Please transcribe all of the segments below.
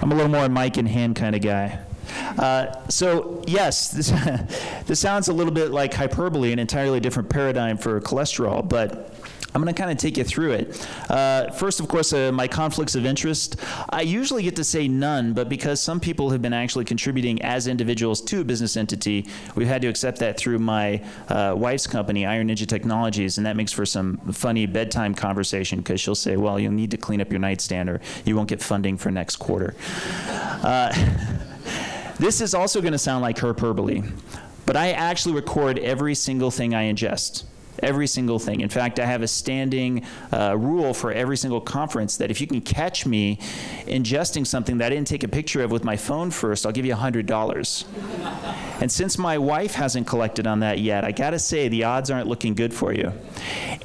I'm a little more mic in hand kind of guy. Uh, so yes, this, this sounds a little bit like hyperbole, an entirely different paradigm for cholesterol, but I'm going to kind of take you through it. Uh, first, of course, uh, my conflicts of interest. I usually get to say none, but because some people have been actually contributing as individuals to a business entity, we've had to accept that through my uh, wife's company, Iron Ninja Technologies, and that makes for some funny bedtime conversation because she'll say, well, you'll need to clean up your nightstand or you won't get funding for next quarter. Uh, this is also going to sound like hyperbole, but I actually record every single thing I ingest every single thing. In fact, I have a standing uh, rule for every single conference that if you can catch me ingesting something that I didn't take a picture of with my phone first, I'll give you $100. and since my wife hasn't collected on that yet, I gotta say the odds aren't looking good for you.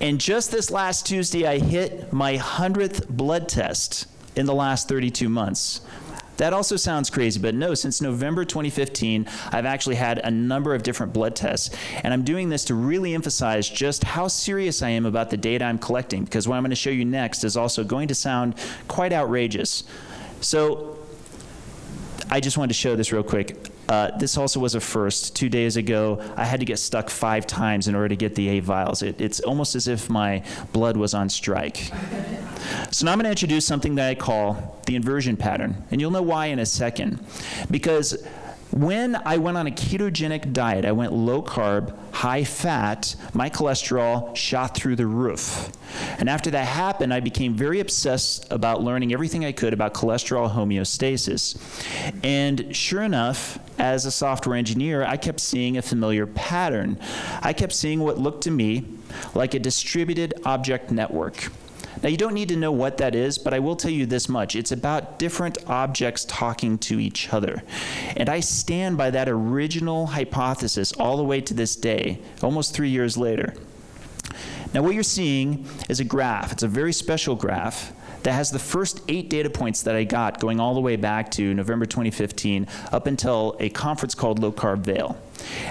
And just this last Tuesday, I hit my 100th blood test in the last 32 months. That also sounds crazy, but no, since November 2015, I've actually had a number of different blood tests. And I'm doing this to really emphasize just how serious I am about the data I'm collecting, because what I'm going to show you next is also going to sound quite outrageous. So I just wanted to show this real quick. Uh, this also was a first. Two days ago, I had to get stuck five times in order to get the eight vials. It, it's almost as if my blood was on strike. So now I'm going to introduce something that I call the inversion pattern. And you'll know why in a second. Because when I went on a ketogenic diet, I went low carb, high fat, my cholesterol shot through the roof. And after that happened, I became very obsessed about learning everything I could about cholesterol homeostasis. And sure enough, as a software engineer, I kept seeing a familiar pattern. I kept seeing what looked to me like a distributed object network. Now, you don't need to know what that is, but I will tell you this much. It's about different objects talking to each other. And I stand by that original hypothesis all the way to this day, almost three years later. Now, what you're seeing is a graph. It's a very special graph that has the first eight data points that I got going all the way back to November 2015 up until a conference called Low Carb Vail.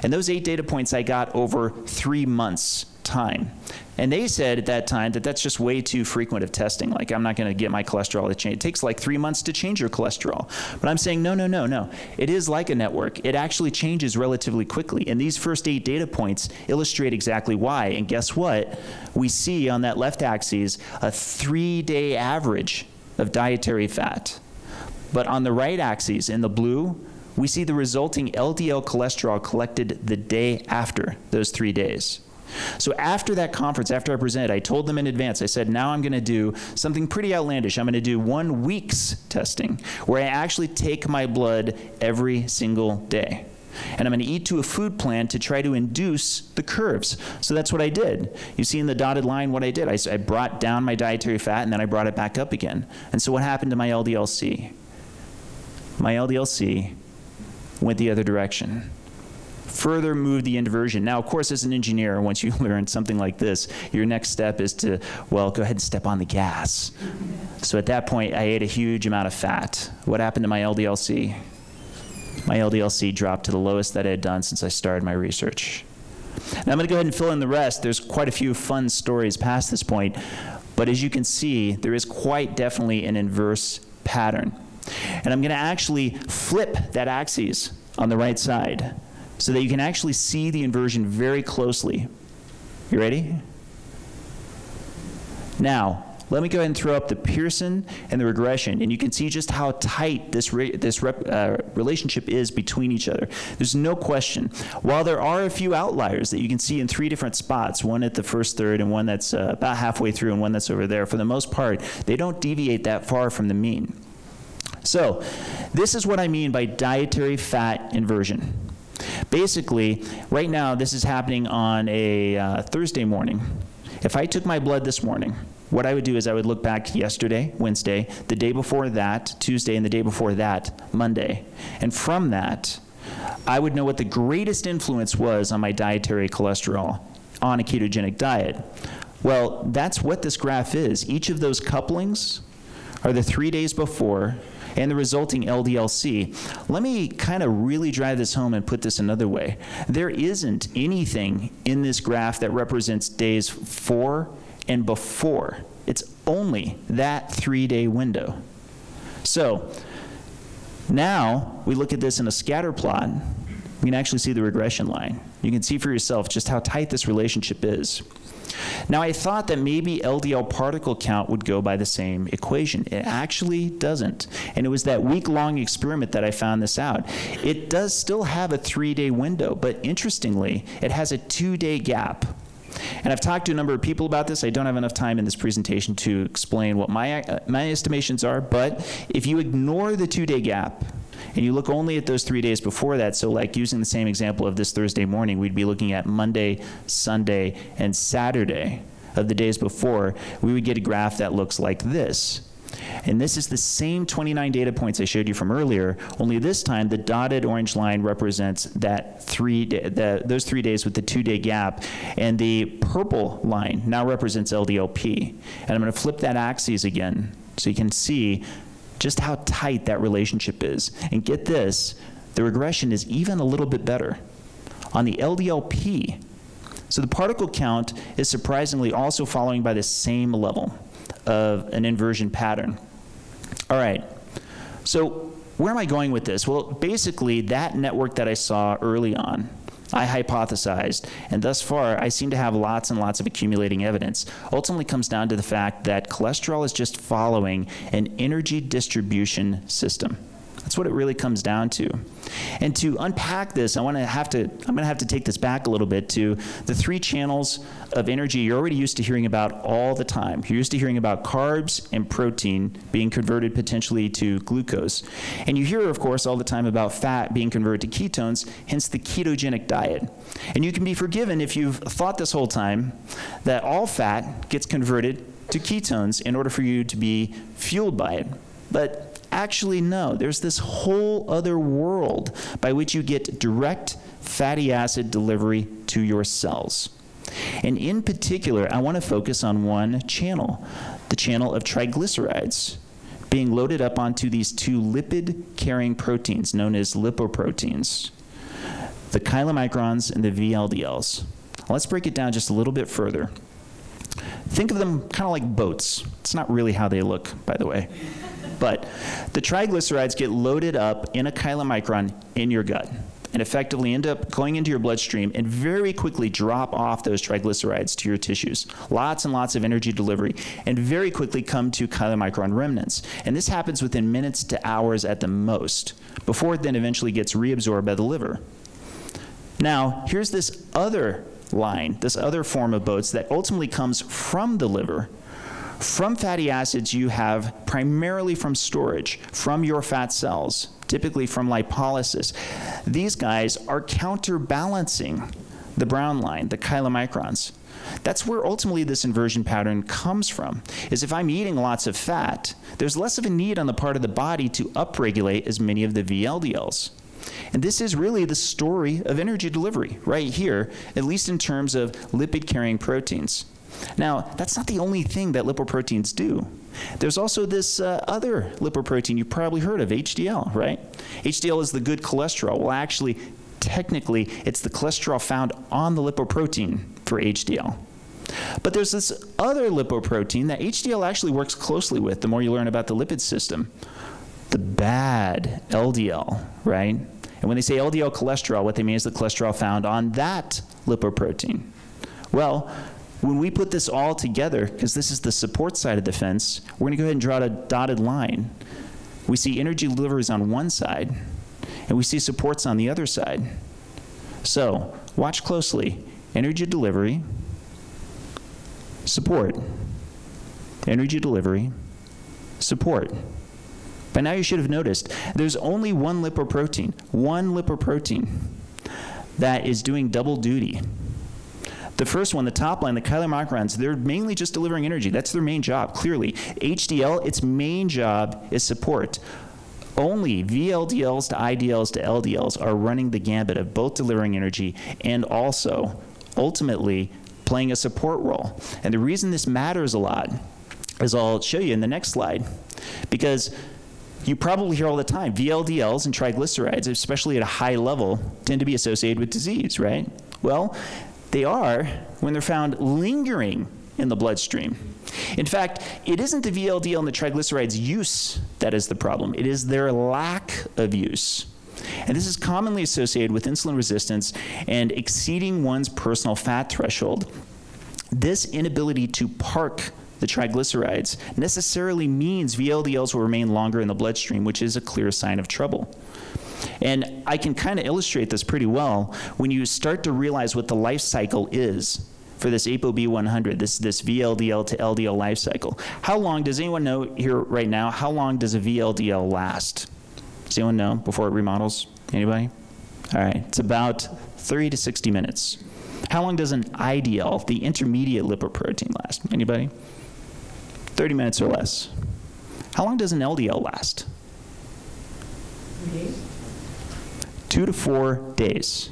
And those eight data points I got over three months time. And they said at that time that that's just way too frequent of testing. Like, I'm not going to get my cholesterol to change. It takes like three months to change your cholesterol. But I'm saying, no, no, no, no. It is like a network. It actually changes relatively quickly. And these first eight data points illustrate exactly why. And guess what? We see on that left axis a three day average of dietary fat. But on the right axis, in the blue, we see the resulting LDL cholesterol collected the day after those three days. So after that conference, after I presented, I told them in advance, I said, now I'm going to do something pretty outlandish. I'm going to do one week's testing where I actually take my blood every single day. And I'm going to eat to a food plan to try to induce the curves. So that's what I did. You see in the dotted line what I did. I, I brought down my dietary fat and then I brought it back up again. And so what happened to my LDLC? My LDLC went the other direction further move the inversion. Now, of course, as an engineer, once you learn something like this, your next step is to, well, go ahead and step on the gas. So at that point, I ate a huge amount of fat. What happened to my LDLC? My LDLC dropped to the lowest that I had done since I started my research. Now I'm going to go ahead and fill in the rest. There's quite a few fun stories past this point, but as you can see, there is quite definitely an inverse pattern. And I'm going to actually flip that axis on the right side so that you can actually see the inversion very closely. You ready? Now, let me go ahead and throw up the Pearson and the regression, and you can see just how tight this, re this uh, relationship is between each other. There's no question. While there are a few outliers that you can see in three different spots, one at the first third and one that's uh, about halfway through and one that's over there, for the most part, they don't deviate that far from the mean. So, this is what I mean by dietary fat inversion. Basically, right now, this is happening on a uh, Thursday morning. If I took my blood this morning, what I would do is I would look back yesterday, Wednesday, the day before that, Tuesday, and the day before that, Monday. And from that, I would know what the greatest influence was on my dietary cholesterol on a ketogenic diet. Well, that's what this graph is. Each of those couplings are the three days before and the resulting LDLC. Let me kind of really drive this home and put this another way. There isn't anything in this graph that represents days four and before. It's only that three day window. So, Now, we look at this in a scatter plot, we can actually see the regression line. You can see for yourself just how tight this relationship is. Now, I thought that maybe LDL particle count would go by the same equation. It actually doesn't. And it was that week long experiment that I found this out. It does still have a three day window, but interestingly, it has a two day gap. And I've talked to a number of people about this. I don't have enough time in this presentation to explain what my, uh, my estimations are, but if you ignore the two day gap, and you look only at those three days before that, so like using the same example of this Thursday morning, we'd be looking at Monday, Sunday, and Saturday of the days before, we would get a graph that looks like this. And this is the same 29 data points I showed you from earlier, only this time the dotted orange line represents that three the, those three days with the two-day gap, and the purple line now represents LDLP. And I'm going to flip that axis again so you can see just how tight that relationship is. And get this, the regression is even a little bit better. On the LDLP, so the particle count is surprisingly also following by the same level of an inversion pattern. All right, so where am I going with this? Well, basically, that network that I saw early on, I hypothesized, and thus far I seem to have lots and lots of accumulating evidence, ultimately comes down to the fact that cholesterol is just following an energy distribution system. That's what it really comes down to. And to unpack this, I want to have to, I'm going to have to take this back a little bit to the three channels of energy you're already used to hearing about all the time. You're used to hearing about carbs and protein being converted potentially to glucose. And you hear, of course, all the time about fat being converted to ketones, hence the ketogenic diet. And you can be forgiven if you've thought this whole time that all fat gets converted to ketones in order for you to be fueled by it. But Actually, no. There's this whole other world by which you get direct fatty acid delivery to your cells. And in particular, I want to focus on one channel, the channel of triglycerides being loaded up onto these two lipid-carrying proteins known as lipoproteins, the chylomicrons and the VLDLs. Let's break it down just a little bit further. Think of them kind of like boats. It's not really how they look, by the way. But the triglycerides get loaded up in a chylomicron in your gut and effectively end up going into your bloodstream and very quickly drop off those triglycerides to your tissues. Lots and lots of energy delivery, and very quickly come to chylomicron remnants. And this happens within minutes to hours at the most, before it then eventually gets reabsorbed by the liver. Now, here's this other line, this other form of boats that ultimately comes from the liver from fatty acids, you have primarily from storage, from your fat cells, typically from lipolysis. These guys are counterbalancing the brown line, the chylomicrons. That's where ultimately this inversion pattern comes from, is if I'm eating lots of fat, there's less of a need on the part of the body to upregulate as many of the VLDLs. And this is really the story of energy delivery right here, at least in terms of lipid carrying proteins. Now, that's not the only thing that lipoproteins do. There's also this uh, other lipoprotein you've probably heard of, HDL, right? HDL is the good cholesterol. Well, actually, technically, it's the cholesterol found on the lipoprotein for HDL. But there's this other lipoprotein that HDL actually works closely with the more you learn about the lipid system. The bad LDL, right? And when they say LDL cholesterol, what they mean is the cholesterol found on that lipoprotein. Well, when we put this all together, because this is the support side of the fence, we're going to go ahead and draw a dotted line. We see energy deliveries on one side, and we see supports on the other side. So, watch closely. Energy delivery, support. Energy delivery, support. By now you should have noticed there's only one lipoprotein, one lipoprotein that is doing double duty. The first one, the top line, the chylomicrons, they're mainly just delivering energy. That's their main job, clearly. HDL, its main job is support. Only VLDLs to IDLs to LDLs are running the gambit of both delivering energy and also, ultimately, playing a support role. And the reason this matters a lot is I'll show you in the next slide. Because you probably hear all the time VLDLs and triglycerides, especially at a high level, tend to be associated with disease, right? Well, they are when they're found lingering in the bloodstream. In fact, it isn't the VLDL and the triglycerides use that is the problem, it is their lack of use. And this is commonly associated with insulin resistance and exceeding one's personal fat threshold. This inability to park the triglycerides necessarily means VLDLs will remain longer in the bloodstream, which is a clear sign of trouble. And I can kind of illustrate this pretty well when you start to realize what the life cycle is for this ApoB100, this, this VLDL to LDL life cycle. How long, does anyone know here right now, how long does a VLDL last? Does anyone know before it remodels? Anybody? All right, it's about 30 to 60 minutes. How long does an IDL, the intermediate lipoprotein, last? Anybody? 30 minutes or less. How long does an LDL last? Two to four days.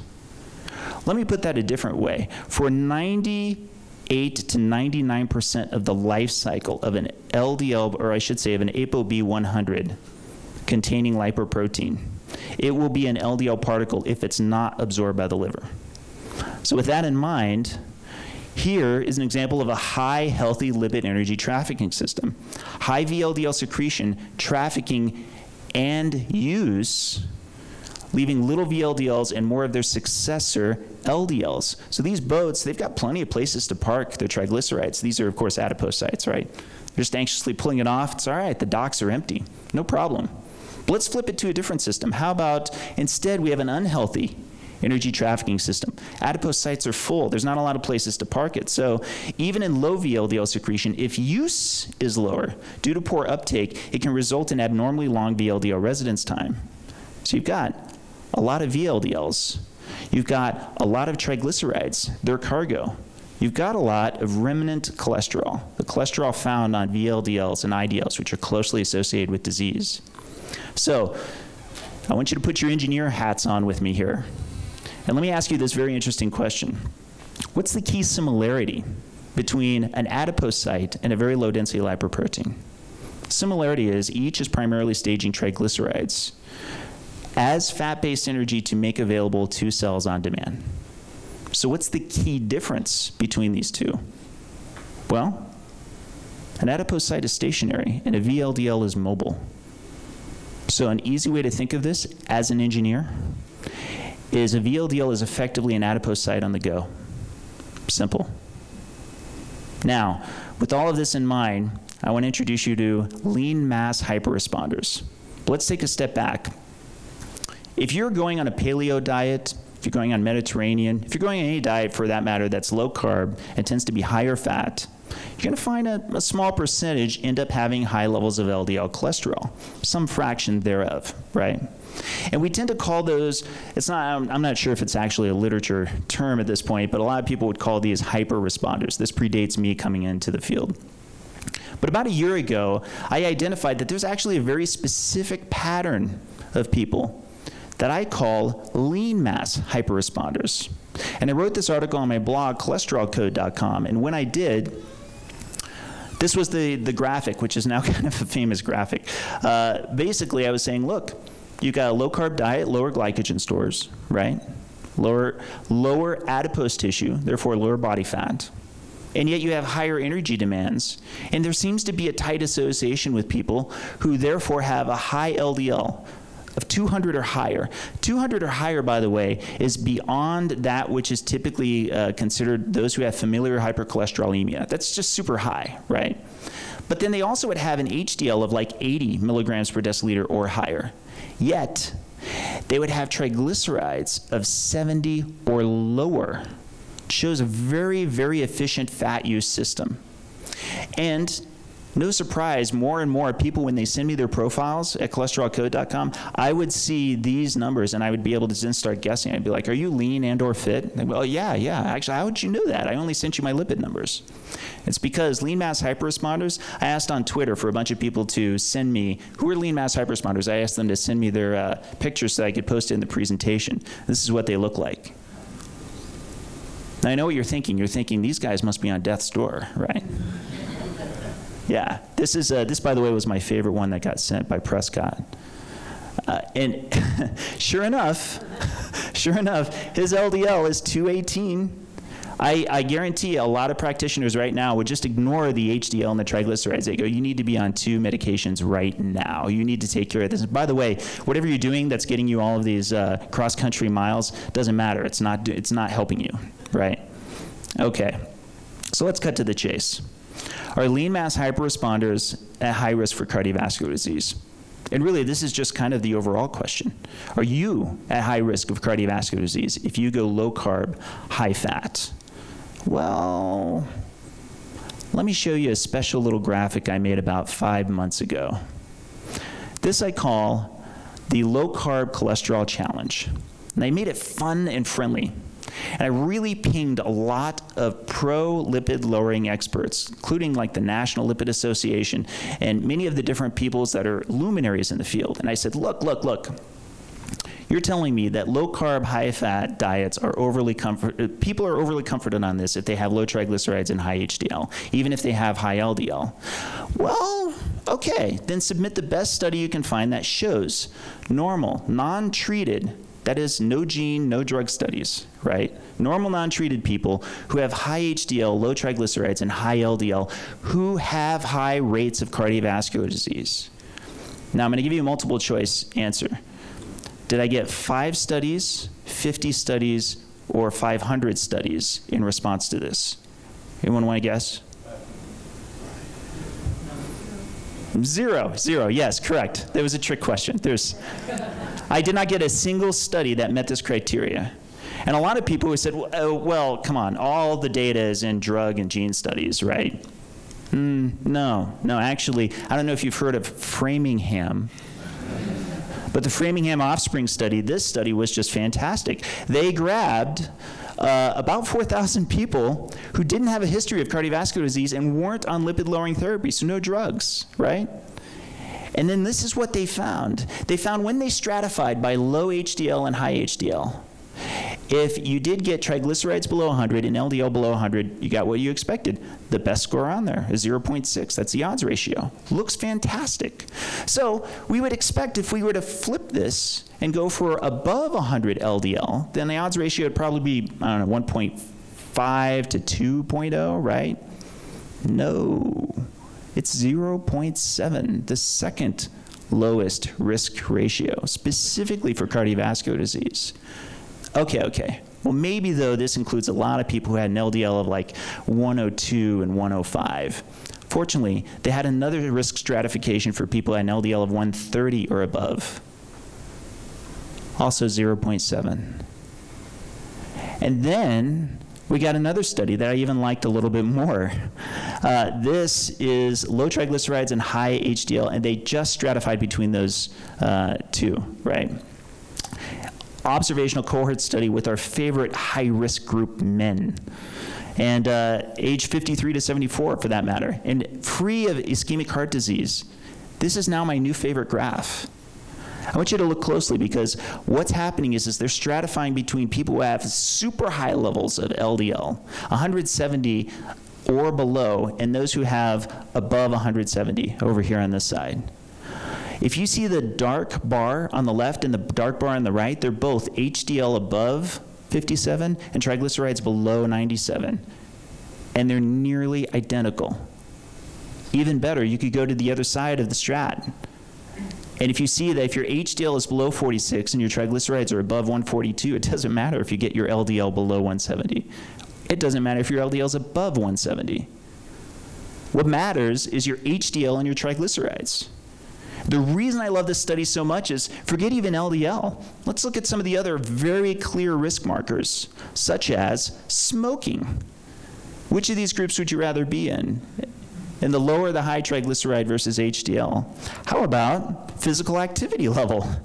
Let me put that a different way. For 98 to 99% of the life cycle of an LDL, or I should say of an ApoB100 containing lipoprotein, it will be an LDL particle if it's not absorbed by the liver. So with that in mind, here is an example of a high healthy lipid energy trafficking system. High VLDL secretion, trafficking, and use leaving little VLDLs and more of their successor LDLs. So these boats, they've got plenty of places to park their triglycerides. These are, of course, adipocytes, right? They're just anxiously pulling it off. It's all right, the docks are empty. No problem. But let's flip it to a different system. How about instead we have an unhealthy energy trafficking system. Adipocytes are full. There's not a lot of places to park it. So even in low VLDL secretion, if use is lower due to poor uptake, it can result in abnormally long VLDL residence time. So you've got a lot of VLDLs. You've got a lot of triglycerides, their cargo. You've got a lot of remnant cholesterol, the cholesterol found on VLDLs and IDLs, which are closely associated with disease. So I want you to put your engineer hats on with me here. And let me ask you this very interesting question. What's the key similarity between an adipocyte and a very low density lipoprotein? Similarity is each is primarily staging triglycerides as fat-based energy to make available to cells on demand. So what's the key difference between these two? Well, an adipocyte is stationary and a VLDL is mobile. So an easy way to think of this as an engineer is a VLDL is effectively an adipocyte on the go. Simple. Now, with all of this in mind, I want to introduce you to lean mass hyperresponders. let's take a step back. If you're going on a paleo diet, if you're going on Mediterranean, if you're going on any diet for that matter that's low carb and tends to be higher fat, you're going to find a, a, small percentage end up having high levels of LDL cholesterol, some fraction thereof, right? And we tend to call those, it's not, I'm, I'm not sure if it's actually a literature term at this point, but a lot of people would call these hyper responders. This predates me coming into the field. But about a year ago, I identified that there's actually a very specific pattern of people that I call lean mass hyperresponders. And I wrote this article on my blog, cholesterolcode.com. And when I did, this was the, the graphic, which is now kind of a famous graphic. Uh, basically, I was saying, look, you got a low carb diet, lower glycogen stores, right? Lower, lower adipose tissue, therefore lower body fat. And yet you have higher energy demands. And there seems to be a tight association with people who therefore have a high LDL, of 200 or higher. 200 or higher, by the way, is beyond that which is typically uh, considered those who have familial hypercholesterolemia. That's just super high, right? But then they also would have an HDL of like 80 milligrams per deciliter or higher. Yet, they would have triglycerides of 70 or lower. Shows a very, very efficient fat use system. And no surprise, more and more people, when they send me their profiles at cholesterolcode.com, I would see these numbers and I would be able to then start guessing. I'd be like, are you lean and or fit? Well, yeah, yeah. Actually, how would you know that? I only sent you my lipid numbers. It's because lean mass hyperresponders, I asked on Twitter for a bunch of people to send me, who are lean mass hyperresponders? I asked them to send me their uh, pictures so I could post it in the presentation. This is what they look like. Now, I know what you're thinking. You're thinking, these guys must be on death's door, right? Yeah, this is uh, this by the way was my favorite one that got sent by Prescott. Uh, and sure enough, sure enough, his LDL is 218. I, I guarantee a lot of practitioners right now would just ignore the HDL and the triglycerides. They go, you need to be on two medications right now. You need to take care of this. by the way, whatever you're doing that's getting you all of these uh, cross-country miles doesn't matter. It's not, it's not helping you, right? Okay, so let's cut to the chase. Are lean mass hyperresponders at high risk for cardiovascular disease? And really, this is just kind of the overall question. Are you at high risk of cardiovascular disease if you go low carb, high fat? Well, let me show you a special little graphic I made about five months ago. This I call the low carb cholesterol challenge. And I made it fun and friendly. And I really pinged a lot of pro lipid lowering experts, including like the National Lipid Association and many of the different peoples that are luminaries in the field. And I said, look, look, look. You're telling me that low carb, high fat diets are overly comfort. Uh, people are overly comforted on this if they have low triglycerides and high HDL, even if they have high LDL. Well, okay, then submit the best study you can find that shows normal, non-treated that is no gene, no drug studies, right? Normal non-treated people who have high HDL, low triglycerides, and high LDL who have high rates of cardiovascular disease. Now I'm going to give you a multiple choice answer. Did I get five studies, 50 studies, or 500 studies in response to this? Anyone want to guess? Zero, zero, yes, correct. That was a trick question. There's, I did not get a single study that met this criteria. And a lot of people who said, well, oh, well come on, all the data is in drug and gene studies, right? Mm, no, no, actually, I don't know if you've heard of Framingham. But the Framingham Offspring study, this study was just fantastic. They grabbed uh, about 4,000 people who didn't have a history of cardiovascular disease and weren't on lipid lowering therapy, so no drugs, right? And then this is what they found. They found when they stratified by low HDL and high HDL, if you did get triglycerides below 100 and LDL below 100, you got what you expected. The best score on there is 0.6. That's the odds ratio. Looks fantastic. So we would expect if we were to flip this and go for above 100 LDL, then the odds ratio would probably be, I don't know, 1.5 to 2.0, right? No. It's 0.7, the second lowest risk ratio, specifically for cardiovascular disease. Okay, okay. Well, maybe though this includes a lot of people who had an LDL of like 102 and 105. Fortunately, they had another risk stratification for people at an LDL of 130 or above. Also 0.7. And then we got another study that I even liked a little bit more. Uh, this is low triglycerides and high HDL, and they just stratified between those uh, two, right? Observational cohort study with our favorite high risk group men. And uh, age 53 to 74 for that matter, and free of ischemic heart disease. This is now my new favorite graph. I want you to look closely because what's happening is, is they're stratifying between people who have super high levels of LDL, 170 or below, and those who have above 170 over here on this side. If you see the dark bar on the left and the dark bar on the right, they're both HDL above 57 and triglycerides below 97. And they're nearly identical. Even better, you could go to the other side of the strat. And if you see that if your HDL is below 46 and your triglycerides are above 142, it doesn't matter if you get your LDL below 170. It doesn't matter if your LDL is above 170. What matters is your HDL and your triglycerides. The reason I love this study so much is forget even LDL. Let's look at some of the other very clear risk markers, such as smoking. Which of these groups would you rather be in? In the lower the high triglyceride versus HDL. How about physical activity level?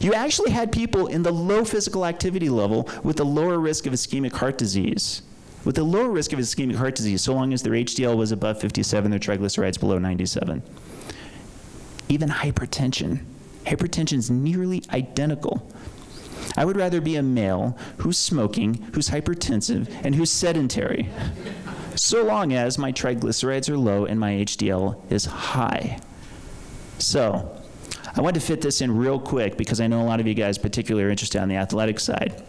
You actually had people in the low physical activity level with a lower risk of ischemic heart disease. With a lower risk of ischemic heart disease, so long as their HDL was above 57, their triglycerides below 97 even hypertension. Hypertension is nearly identical. I would rather be a male who's smoking, who's hypertensive, and who's sedentary, so long as my triglycerides are low and my HDL is high. So, I want to fit this in real quick because I know a lot of you guys particularly are interested on the athletic side.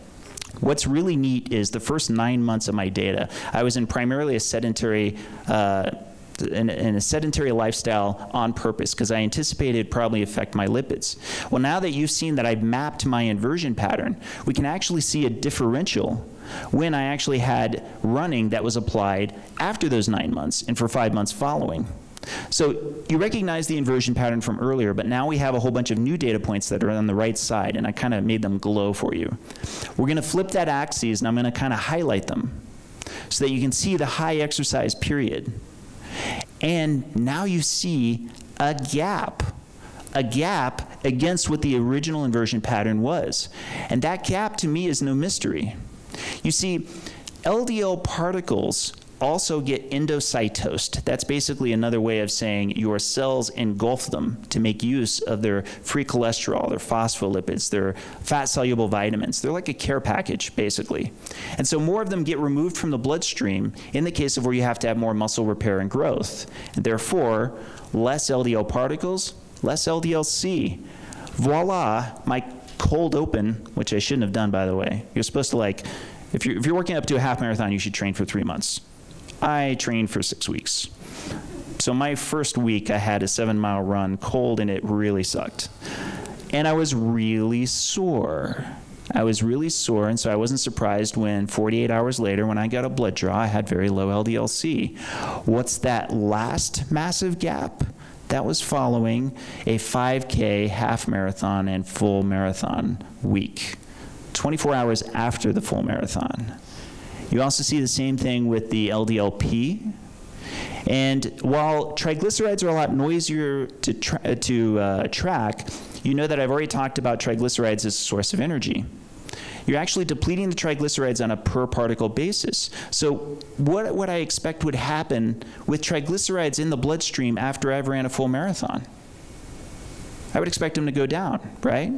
What's really neat is the first nine months of my data, I was in primarily a sedentary uh, in, in, a sedentary lifestyle on purpose because I anticipated it'd probably affect my lipids. Well, now that you've seen that I've mapped my inversion pattern, we can actually see a differential when I actually had running that was applied after those nine months and for five months following. So you recognize the inversion pattern from earlier, but now we have a whole bunch of new data points that are on the right side, and I kind of made them glow for you. We're going to flip that axis, and I'm going to kind of highlight them so that you can see the high exercise period. And now you see a gap, a gap against what the original inversion pattern was. And that gap to me is no mystery. You see, LDL particles also get endocytosed. That's basically another way of saying your cells engulf them to make use of their free cholesterol, their phospholipids, their fat soluble vitamins. They're like a care package, basically. And so more of them get removed from the bloodstream in the case of where you have to have more muscle repair and growth. And therefore, less LDL particles, less LDL-C. Voila, my cold open, which I shouldn't have done, by the way. You're supposed to like, if you're, if you're working up to a half marathon, you should train for three months. I trained for six weeks. So my first week, I had a seven mile run, cold, and it really sucked. And I was really sore. I was really sore, and so I wasn't surprised when 48 hours later, when I got a blood draw, I had very low LDL-C. What's that last massive gap? That was following a 5K half marathon and full marathon week, 24 hours after the full marathon. You also see the same thing with the LDLP. And while triglycerides are a lot noisier to, tra to uh, track, you know that I've already talked about triglycerides as a source of energy. You're actually depleting the triglycerides on a per particle basis. So what would I expect would happen with triglycerides in the bloodstream after I've ran a full marathon? I would expect them to go down, right?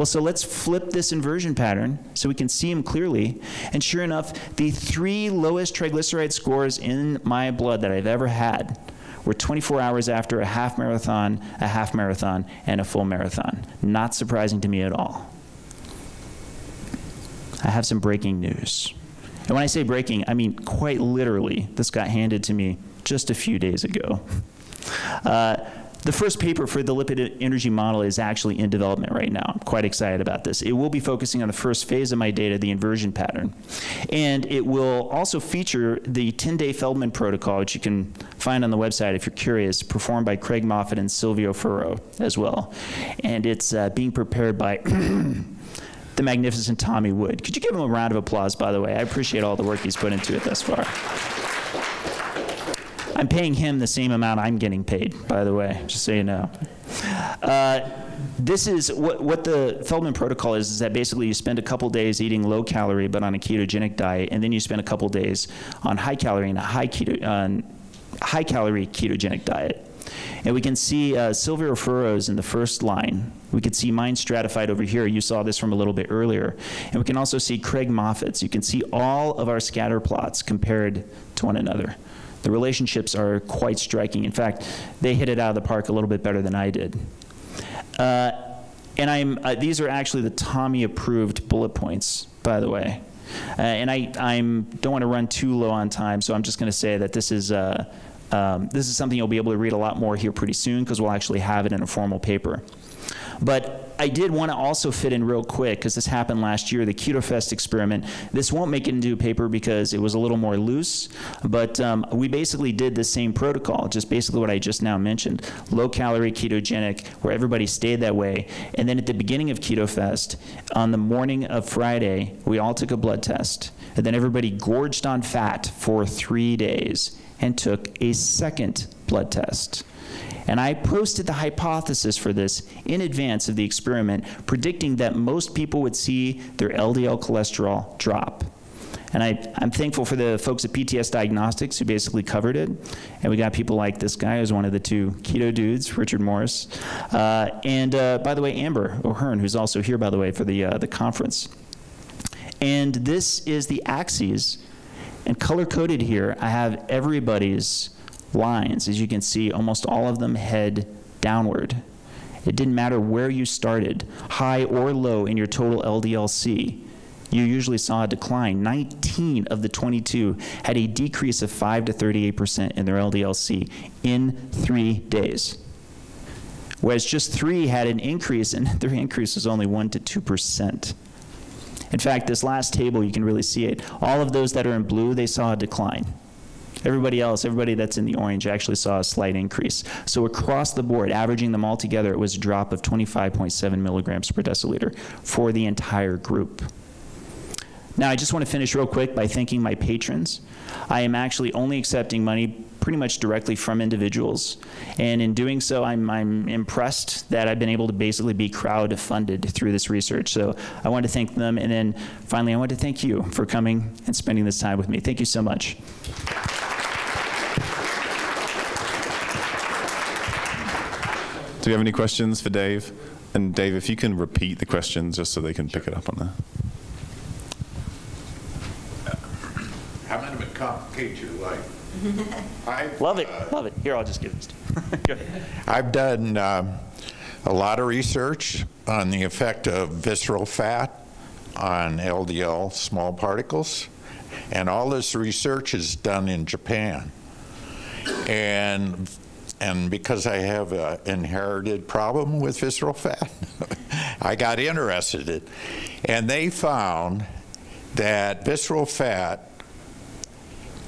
Well, so let's flip this inversion pattern so we can see them clearly. And sure enough, the three lowest triglyceride scores in my blood that I've ever had were 24 hours after a half marathon, a half marathon, and a full marathon. Not surprising to me at all. I have some breaking news. And when I say breaking, I mean quite literally. This got handed to me just a few days ago. Uh, the first paper for the lipid energy model is actually in development right now. I'm quite excited about this. It will be focusing on the first phase of my data, the inversion pattern. And it will also feature the 10-day Feldman protocol, which you can find on the website if you're curious, performed by Craig Moffat and Silvio Furro as well. And it's uh, being prepared by the magnificent Tommy Wood. Could you give him a round of applause, by the way? I appreciate all the work he's put into it thus far. I'm paying him the same amount I'm getting paid, by the way, just so you know. Uh, this is what, what the Feldman protocol is, is that basically you spend a couple days eating low calorie but on a ketogenic diet, and then you spend a couple days on high calorie and a high, keto, uh, high calorie ketogenic diet. And we can see uh, Silvio Furro's in the first line. We could see mine stratified over here. You saw this from a little bit earlier. And we can also see Craig Moffat's. You can see all of our scatter plots compared to one another the relationships are quite striking. In fact, they hit it out of the park a little bit better than I did. Uh, and I'm, uh, these are actually the Tommy approved bullet points, by the way. Uh, and I I'm, don't want to run too low on time, so I'm just going to say that this is, uh, um, this is something you'll be able to read a lot more here pretty soon because we'll actually have it in a formal paper. But I did want to also fit in real quick because this happened last year, the KetoFest experiment. This won't make it into a paper because it was a little more loose, but um, we basically did the same protocol, just basically what I just now mentioned, low calorie ketogenic, where everybody stayed that way. And then at the beginning of KetoFest, on the morning of Friday, we all took a blood test. And then everybody gorged on fat for three days and took a second blood test. And I posted the hypothesis for this in advance of the experiment, predicting that most people would see their LDL cholesterol drop. And I, am thankful for the folks at PTS Diagnostics who basically covered it. And we got people like this guy who's one of the two keto dudes, Richard Morris. Uh, and uh, by the way, Amber O'Hearn, who's also here, by the way, for the, uh, the conference. And this is the axes. And color coded here, I have everybody's lines. As you can see, almost all of them head downward. It didn't matter where you started, high or low in your total LDL-C. you usually saw a decline. 19 of the 22 had a decrease of 5 to 38% in their LDL-C in three days. Whereas just three had an increase, and their increase was only 1 to 2%. In fact, this last table, you can really see it. All of those that are in blue, they saw a decline. Everybody else, everybody that's in the orange actually saw a slight increase. So across the board, averaging them all together, it was a drop of 25.7 milligrams per deciliter for the entire group. Now, I just want to finish real quick by thanking my patrons. I am actually only accepting money pretty much directly from individuals. And in doing so, I'm, I'm impressed that I've been able to basically be crowd funded through this research. So I want to thank them. And then finally, I want to thank you for coming and spending this time with me. Thank you so much. Do we have any questions for Dave? And Dave, if you can repeat the questions just so they can pick it up on there. How many going to complicate your life. I've, Love it. uh, Love it. Here, I'll just give this to you. I've done um, a lot of research on the effect of visceral fat on LDL small particles, and all this research is done in Japan. And and because I have an inherited problem with visceral fat, I got interested in. And they found that visceral fat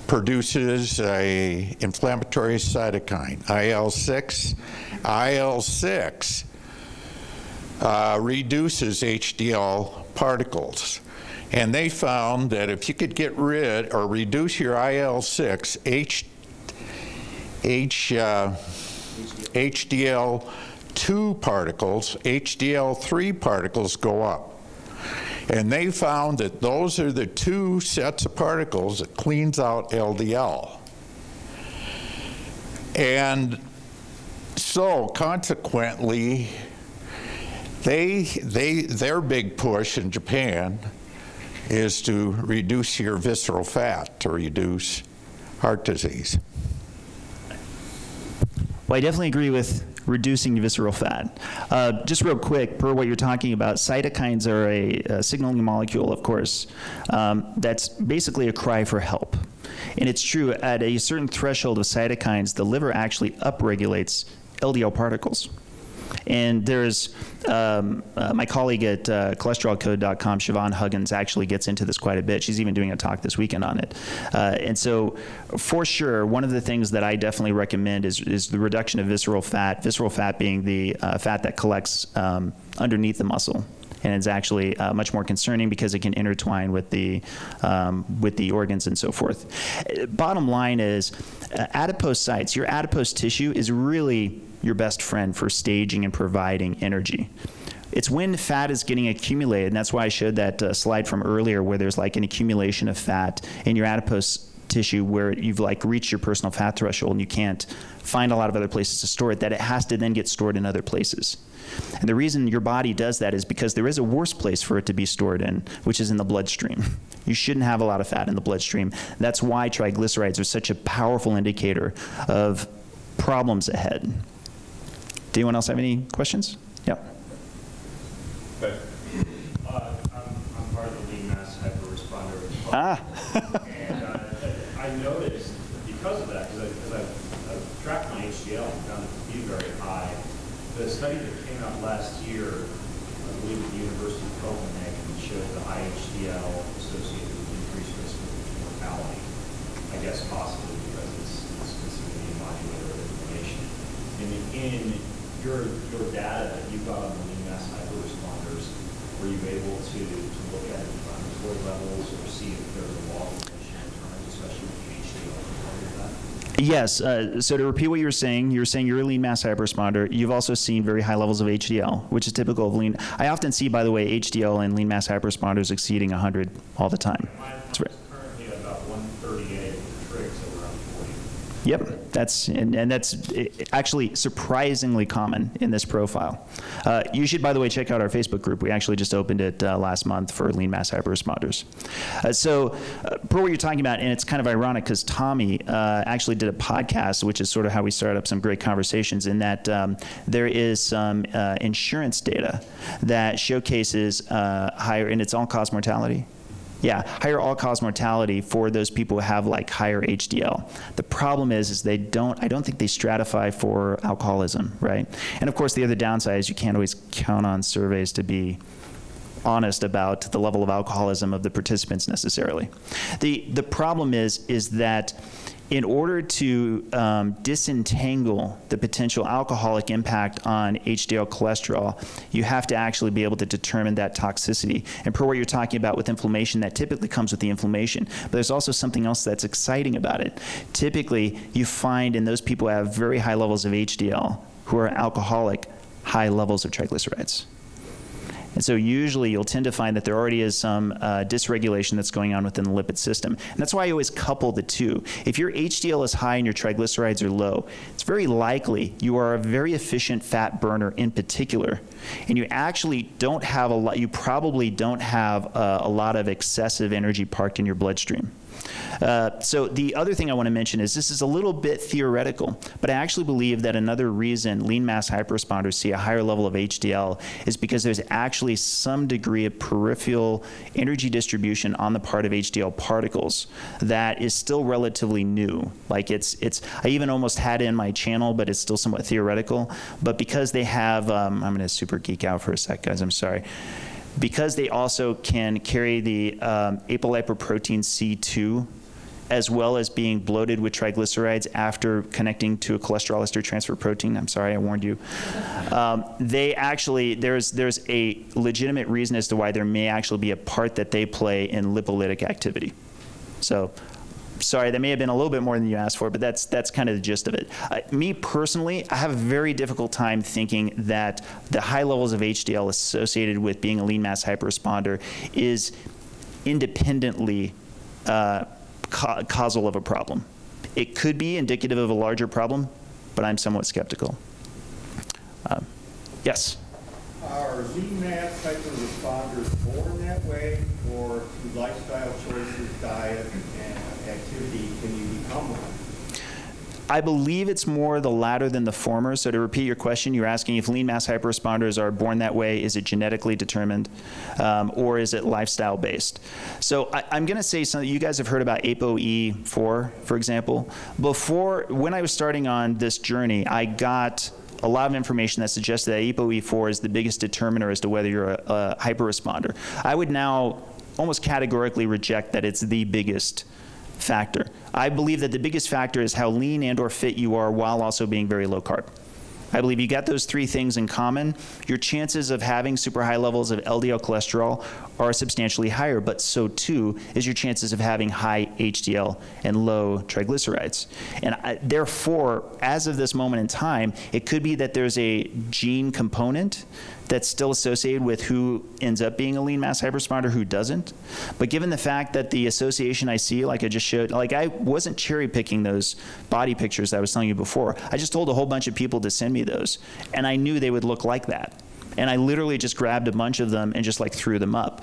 produces a inflammatory cytokine, IL-6. IL-6 uh, reduces HDL particles. And they found that if you could get rid or reduce your IL-6, H, uh, HDL2 particles, HDL3 particles go up. And they found that those are the two sets of particles that cleans out LDL. And so consequently, they, they, their big push in Japan is to reduce your visceral fat to reduce heart disease. Well, I definitely agree with reducing visceral fat. Uh, just real quick, per what you're talking about, cytokines are a, a signaling molecule, of course, um, that's basically a cry for help. And it's true, at a certain threshold of cytokines, the liver actually upregulates LDL particles. And there's um, uh, my colleague at uh, cholesterolcode.com, Siobhan Huggins, actually gets into this quite a bit. She's even doing a talk this weekend on it. Uh, and so, for sure, one of the things that I definitely recommend is, is the reduction of visceral fat, visceral fat being the uh, fat that collects um, underneath the muscle and it's actually uh, much more concerning because it can intertwine with the um, with the organs and so forth. Bottom line is, uh, adipocytes, your adipose tissue is really your best friend for staging and providing energy. It's when fat is getting accumulated, and that's why I showed that uh, slide from earlier where there's like an accumulation of fat in your adipose tissue where you've like reached your personal fat threshold and you can't find a lot of other places to store it, that it has to then get stored in other places. And the reason your body does that is because there is a worse place for it to be stored in, which is in the bloodstream. You shouldn't have a lot of fat in the bloodstream. That's why triglycerides are such a powerful indicator of problems ahead. Do anyone else have any questions? Yeah. Uh, I'm, I'm part of the lean mass hyperresponder. Ah. And uh, I noticed because of that, because I've, I've tracked my HDL and found it to be very high, the study that came out last year, I believe at the University of Copenhagen, showed the high HDL associated with increased risk of mortality. I guess possibly because it's, it's considered a modulator of inflammation. And in your, your data that you got on the lean mass hyperresponders, were you able to, to look at inflammatory levels or see if there's a log of returns, especially with the HDL? Yes. Uh, so to repeat what you were saying, you were saying you're a lean mass hyperresponder. You've also seen very high levels of HDL, which is typical of lean. I often see, by the way, HDL and lean mass hyperresponders exceeding 100 all the time That's right. is currently about 138 with trigs at around 40. Yep, that's and, and that's eh, actually surprisingly common in this profile. Uh, you should, by the way, check out our Facebook group. We actually just opened it uh, last month for lean mass hyperresponders. Uh, so, uh, per what you're talking about, and it's kind of ironic because Tommy uh, actually did a podcast, which is sort of how we started up some great conversations. In that um, there is some uh, insurance data that showcases higher, and it's all-cause mortality. Yeah, higher all-cause mortality for those people who have like higher HDL. The problem is, is they don't. I don't think they stratify for alcoholism, right? And of course, the other downside is you can't always count on surveys to be honest about the level of alcoholism of the participants necessarily. The the problem is is that in order to um, disentangle the potential alcoholic impact on HDL cholesterol, you have to actually be able to determine that toxicity. And per what you're talking about with inflammation, that typically comes with the inflammation. But there's also something else that's exciting about it. Typically, you find in those people who have very high levels of HDL, who are alcoholic, high levels of triglycerides. And so usually you'll tend to find that there already is some uh, dysregulation that's going on within the lipid system. And that's why I always couple the two. If your HDL is high and your triglycerides are low, it's very likely you are a very efficient fat burner in particular. And you actually don't have a lot, you probably don't have uh, a lot of excessive energy parked in your bloodstream. Uh, so the other thing I want to mention is this is a little bit theoretical, but I actually believe that another reason lean mass hyperresponders see a higher level of HDL is because there's actually some degree of peripheral energy distribution on the part of HDL particles that is still relatively new. Like it's, it's I even almost had in my channel, but it's still somewhat theoretical. But because they have, um, I'm going to super geek out for a sec, guys, I'm sorry because they also can carry the um, apolipoprotein C2 as well as being bloated with triglycerides after connecting to a cholesterol ester transfer protein. I'm sorry, I warned you. Um, they actually, there's, there's a legitimate reason as to why there may actually be a part that they play in lipolytic activity. So sorry, that may have been a little bit more than you asked for, but that's that's kind of the gist of it. Uh, me personally, I have a very difficult time thinking that the high levels of HDL associated with being a lean mass hyperresponder is independently uh, ca causal of a problem. It could be indicative of a larger problem, but I'm somewhat skeptical. Uh, yes. Are lean mass hyperresponders born that way, or through lifestyle choices, diet, and activity can you become one? I believe it's more the latter than the former. So to repeat your question, you're asking if lean mass hyperresponders are born that way, is it genetically determined, um, or is it lifestyle based? So I, am going to say something. You guys have heard about ApoE4, for example. Before, when I was starting on this journey, I got a lot of information that suggests that ApoE4 is the biggest determiner as to whether you're a, a hyperresponder. I would now almost categorically reject that it's the biggest factor. I believe that the biggest factor is how lean and or fit you are while also being very low carb. I believe you got those three things in common, your chances of having super high levels of LDL cholesterol are substantially higher, but so too is your chances of having high HDL and low triglycerides. And I, therefore, as of this moment in time, it could be that there's a gene component that's still associated with who ends up being a lean mass hyperresponder, who doesn't. But given the fact that the association I see, like I just showed, like I wasn't cherry picking those body pictures that I was telling you before. I just told a whole bunch of people to send me those, and I knew they would look like that. And I literally just grabbed a bunch of them and just like threw them up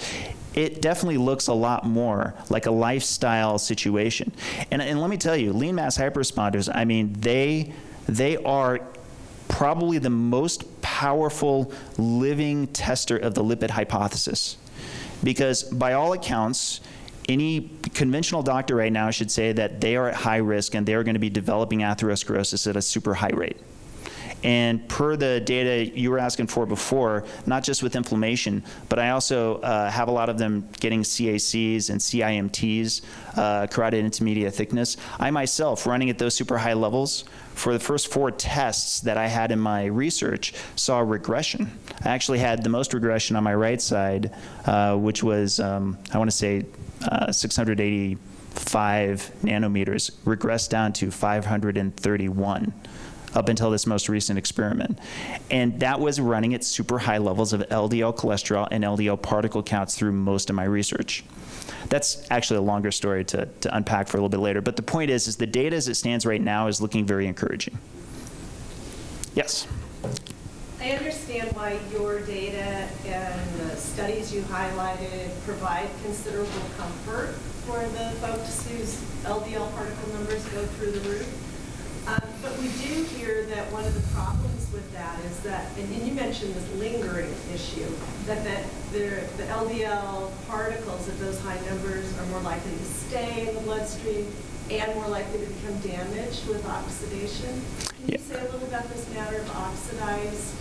it definitely looks a lot more like a lifestyle situation. And, and let me tell you, lean mass hyperresponders, I mean, they, they are probably the most powerful living tester of the lipid hypothesis. Because by all accounts, any conventional doctor right now should say that they are at high risk and they are going to be developing atherosclerosis at a super high rate. And per the data you were asking for before, not just with inflammation, but I also uh, have a lot of them getting CACs and CIMTs, uh, carotid intima-media thickness. I myself, running at those super high levels, for the first four tests that I had in my research, saw regression. I actually had the most regression on my right side, uh, which was, um, I want to say, uh, 685 nanometers, regressed down to 531 up until this most recent experiment. And that was running at super high levels of LDL cholesterol and LDL particle counts through most of my research. That's actually a longer story to, to unpack for a little bit later. But the point is, is the data as it stands right now is looking very encouraging. Yes. I understand why your data and the studies you highlighted provide considerable comfort for the folks whose LDL particle numbers go through the roof. Um, But we do hear that one of the problems with that is that, and you mentioned this lingering issue, that that there- the LDL particles at those high numbers are more likely to stay in the bloodstream and more likely to become damaged with oxidation. Can you say a little about this matter of oxidized?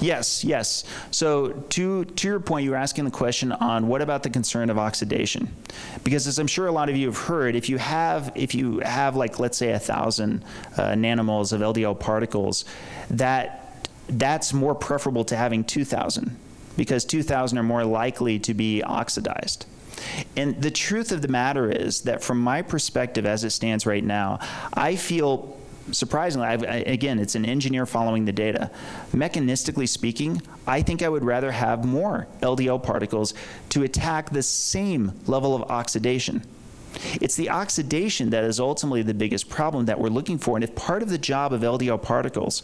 Yes, yes. So to to your point, you were asking the question on what about the concern of oxidation? Because as I'm sure a lot of you have heard, if you have if you have like let's say a thousand uh, nanomoles of LDL particles, that that's more preferable to having 2,000 because 2,000 are more likely to be oxidized. And the truth of the matter is that from my perspective as it stands right now, I feel surprisingly, I've, I, again, it's an engineer following the data. Mechanistically speaking, I think I would rather have more LDL particles to attack the same level of oxidation. It's the oxidation that is ultimately the biggest problem that we're looking for. And if part of the job of LDL particles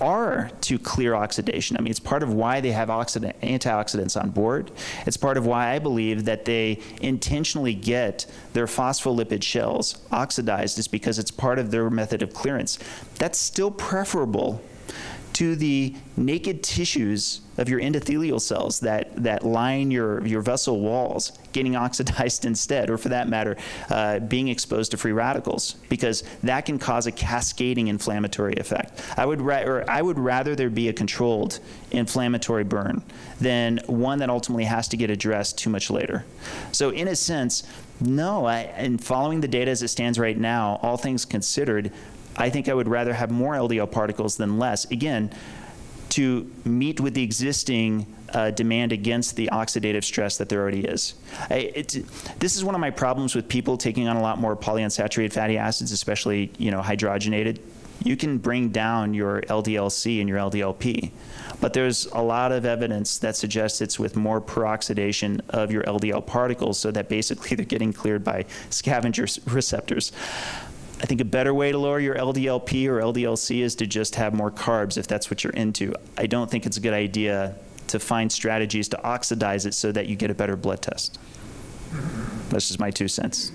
are to clear oxidation. I mean, it's part of why they have oxidant, antioxidants on board. It's part of why I believe that they intentionally get their phospholipid shells oxidized is because it's part of their method of clearance. That's still preferable to the naked tissues of your endothelial cells that, that line your, your vessel walls getting oxidized instead, or for that matter, uh, being exposed to free radicals, because that can cause a cascading inflammatory effect. I would, or I would rather there be a controlled inflammatory burn than one that ultimately has to get addressed too much later. So, in a sense, no, I, and following the data as it stands right now, all things considered, I think I would rather have more LDL particles than less. Again, to meet with the existing uh, demand against the oxidative stress that there already is. I, this is one of my problems with people taking on a lot more polyunsaturated fatty acids, especially you know hydrogenated. You can bring down your LDL-C and your LDL-P, but there's a lot of evidence that suggests it's with more peroxidation of your LDL particles, so that basically they're getting cleared by scavenger receptors. I think a better way to lower your LDLP or LDLC is to just have more carbs if that's what you're into. I don't think it's a good idea to find strategies to oxidize it so that you get a better blood test. That's just my two cents.